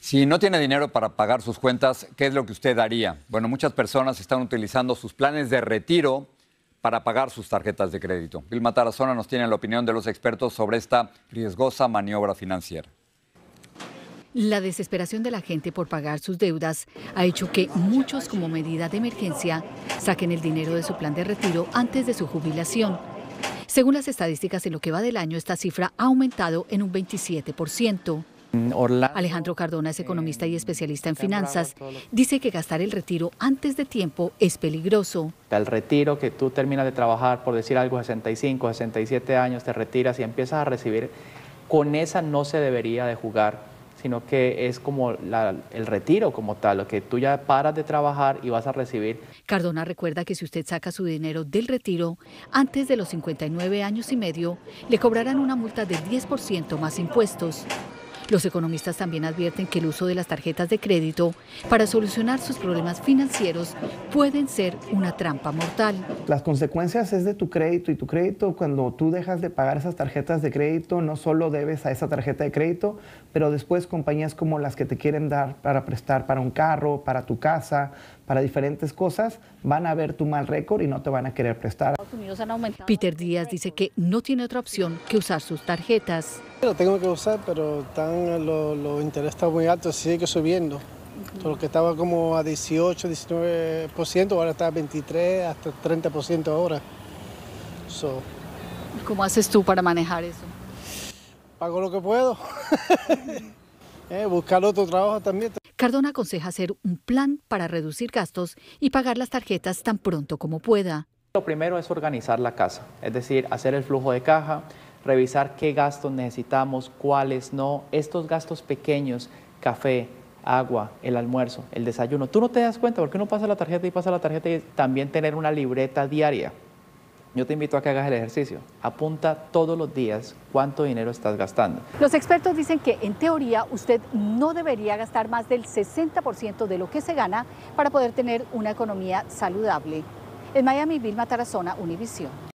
Si no tiene dinero para pagar sus cuentas, ¿qué es lo que usted haría? Bueno, muchas personas están utilizando sus planes de retiro para pagar sus tarjetas de crédito. Vilma Tarazona nos tiene la opinión de los expertos sobre esta riesgosa maniobra financiera. La desesperación de la gente por pagar sus deudas ha hecho que muchos como medida de emergencia saquen el dinero de su plan de retiro antes de su jubilación. Según las estadísticas, en lo que va del año, esta cifra ha aumentado en un 27%. Alejandro Cardona es economista y especialista en finanzas. Dice que gastar el retiro antes de tiempo es peligroso. El retiro que tú terminas de trabajar, por decir algo, 65, 67 años, te retiras y empiezas a recibir, con esa no se debería de jugar sino que es como el retiro como tal, lo que tú ya paras de trabajar y vas a recibir. Cardona recuerda que si usted saca su dinero del retiro antes de los 59 años y medio, le cobrarán una multa de 10% más impuestos. Los economistas también advierten que el uso de las tarjetas de crédito para solucionar sus problemas financieros pueden ser una trampa mortal. Las consecuencias es de tu crédito y tu crédito cuando tú dejas de pagar esas tarjetas de crédito no solo debes a esa tarjeta de crédito, pero después compañías como las que te quieren dar para prestar para un carro, para tu casa, para diferentes cosas, van a ver tu mal récord y no te van a querer prestar. Peter Díaz dice que no tiene otra opción que usar sus tarjetas. Lo tengo que usar, pero están, los intereses están muy altos, sigue subiendo. Todo lo que estaba como a 18, 19%, ahora está a 23, hasta 30% ahora. ¿Cómo haces tú para manejar eso? Pago lo que puedo. eh, buscar otro trabajo también. Cardona aconseja hacer un plan para reducir gastos y pagar las tarjetas tan pronto como pueda. Lo primero es organizar la casa, es decir, hacer el flujo de caja, revisar qué gastos necesitamos, cuáles no. Estos gastos pequeños, café, agua, el almuerzo, el desayuno, tú no te das cuenta porque uno pasa la tarjeta y pasa la tarjeta y también tener una libreta diaria. Yo te invito a que hagas el ejercicio. Apunta todos los días cuánto dinero estás gastando. Los expertos dicen que en teoría usted no debería gastar más del 60% de lo que se gana para poder tener una economía saludable. En Miami, Vilma Tarazona, Univisión.